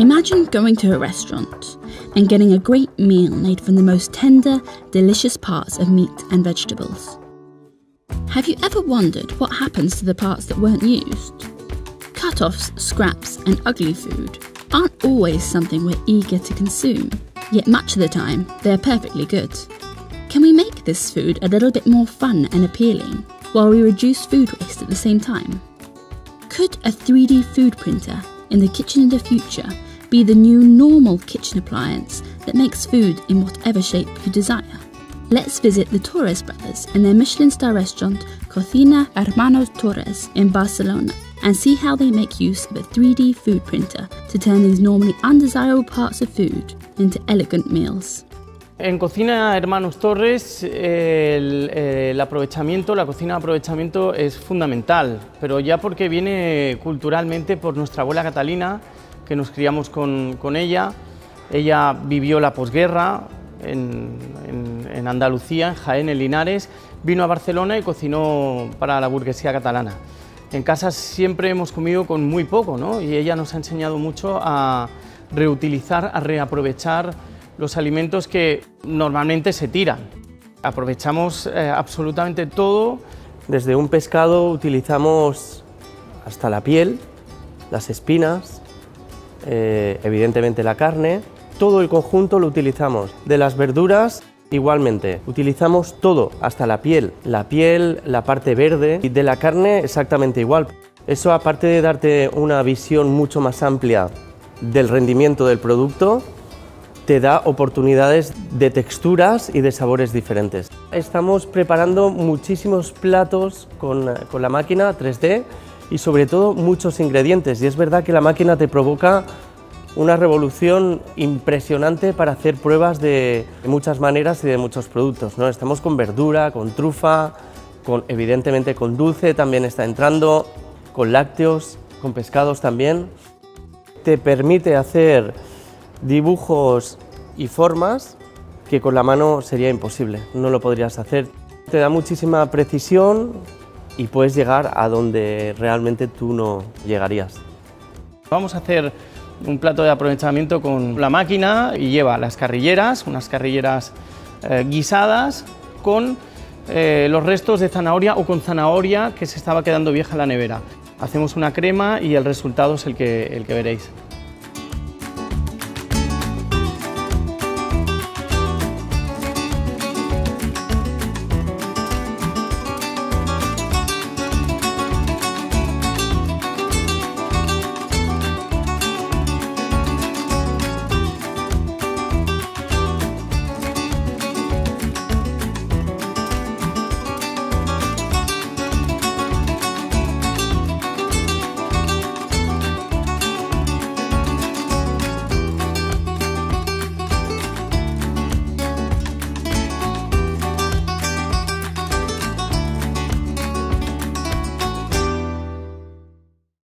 Imagine going to a restaurant and getting a great meal made from the most tender, delicious parts of meat and vegetables. Have you ever wondered what happens to the parts that weren't used? Cut offs, scraps, and ugly food aren't always something we're eager to consume, yet much of the time they are perfectly good. Can we make this food a little bit more fun and appealing while we reduce food waste at the same time? Could a 3D food printer in the kitchen of the future be the new normal kitchen appliance that makes food in whatever shape you desire? Let's visit the Torres brothers and their Michelin star restaurant Cocina Hermanos Torres in Barcelona and see how they make use of a 3D food printer to turn these normally undesirable parts of food into elegant meals. En Cocina Hermanos Torres el, el, aprovechamiento, la cocina de aprovechamiento es fundamental, pero ya porque viene culturalmente por nuestra abuela Catalina, que nos criamos con, con ella. Ella vivió la posguerra en, en, en, Andalucía, en Jaén, en Linares, vino a Barcelona y cocinó para la burguesía catalana. En casa siempre hemos comido con muy poco, ¿no? Y ella nos ha enseñado mucho a reutilizar, a reaprovechar los alimentos que normalmente se tiran. Aprovechamos eh, absolutamente todo. Desde un pescado utilizamos hasta la piel, las espinas, eh, evidentemente la carne, todo el conjunto lo utilizamos. De las verduras igualmente, utilizamos todo, hasta la piel, la piel, la parte verde y de la carne exactamente igual. Eso aparte de darte una visión mucho más amplia del rendimiento del producto, te da oportunidades de texturas y de sabores diferentes. Estamos preparando muchísimos platos con, con, la máquina 3D y sobre todo muchos ingredientes y es verdad que la máquina te provoca una revolución impresionante para hacer pruebas de, muchas maneras y de muchos productos. ¿no? Estamos con verdura, con trufa, con, evidentemente con dulce también está entrando, con lácteos, con pescados también. Te permite hacer dibujos y formas que con la mano sería imposible, no lo podrías hacer. Te da muchísima precisión y puedes llegar a donde realmente tú no llegarías. Vamos a hacer un plato de aprovechamiento con la máquina y lleva las carrilleras, unas carrilleras eh, guisadas con eh, los restos de zanahoria o con zanahoria que se estaba quedando vieja en la nevera. Hacemos una crema y el resultado es el que, el que veréis.